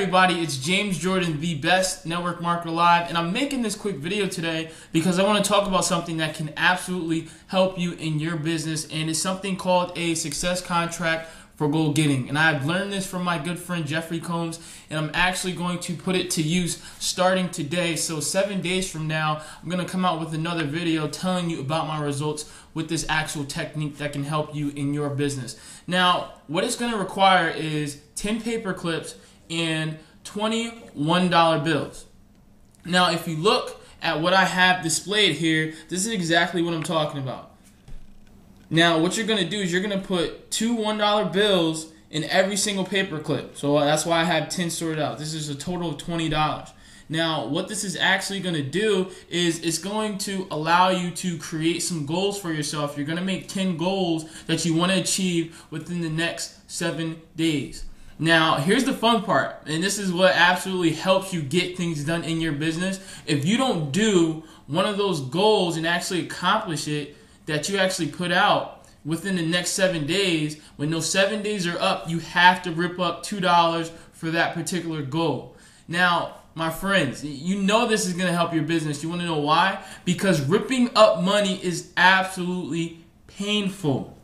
everybody, it's James Jordan, the best network marketer alive, and I'm making this quick video today because I want to talk about something that can absolutely help you in your business, and it's something called a success contract for goal getting. And I've learned this from my good friend Jeffrey Combs, and I'm actually going to put it to use starting today. So, seven days from now, I'm going to come out with another video telling you about my results with this actual technique that can help you in your business. Now, what it's going to require is 10 paper clips and $21 bills. Now, if you look at what I have displayed here, this is exactly what I'm talking about. Now, what you're going to do is you're going to put two $1 bills in every single paper clip. So that's why I have 10 sorted out. This is a total of $20. Now, what this is actually going to do is it's going to allow you to create some goals for yourself. You're going to make 10 goals that you want to achieve within the next seven days. Now, here's the fun part, and this is what absolutely helps you get things done in your business. If you don't do one of those goals and actually accomplish it that you actually put out within the next seven days, when those seven days are up, you have to rip up $2 for that particular goal. Now, my friends, you know this is going to help your business. You want to know why? Because ripping up money is absolutely painful.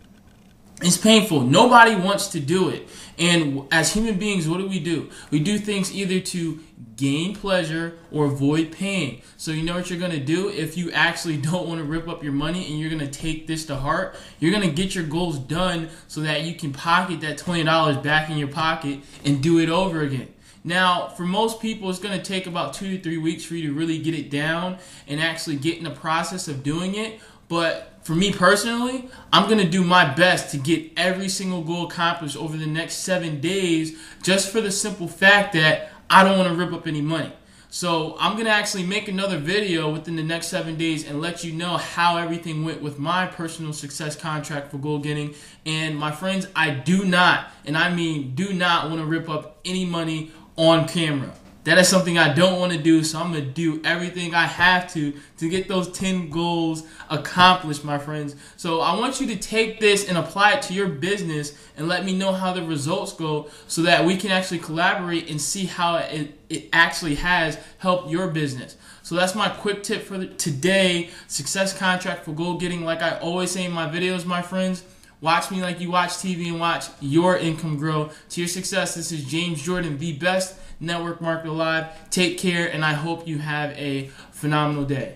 It's painful. Nobody wants to do it. And as human beings, what do we do? We do things either to gain pleasure or avoid pain. So you know what you're going to do if you actually don't want to rip up your money and you're going to take this to heart? You're going to get your goals done so that you can pocket that $20 back in your pocket and do it over again. Now, for most people, it's going to take about two to three weeks for you to really get it down and actually get in the process of doing it. But for me personally, I'm going to do my best to get every single goal accomplished over the next seven days just for the simple fact that I don't want to rip up any money. So I'm going to actually make another video within the next seven days and let you know how everything went with my personal success contract for goal getting. And my friends, I do not, and I mean do not want to rip up any money on camera. That is something I don't want to do, so I'm going to do everything I have to to get those 10 goals accomplished, my friends. So I want you to take this and apply it to your business and let me know how the results go so that we can actually collaborate and see how it, it actually has helped your business. So that's my quick tip for today. Success contract for goal getting. Like I always say in my videos, my friends, Watch me like you watch TV and watch your income grow to your success. This is James Jordan, the best network marketer alive. Take care, and I hope you have a phenomenal day.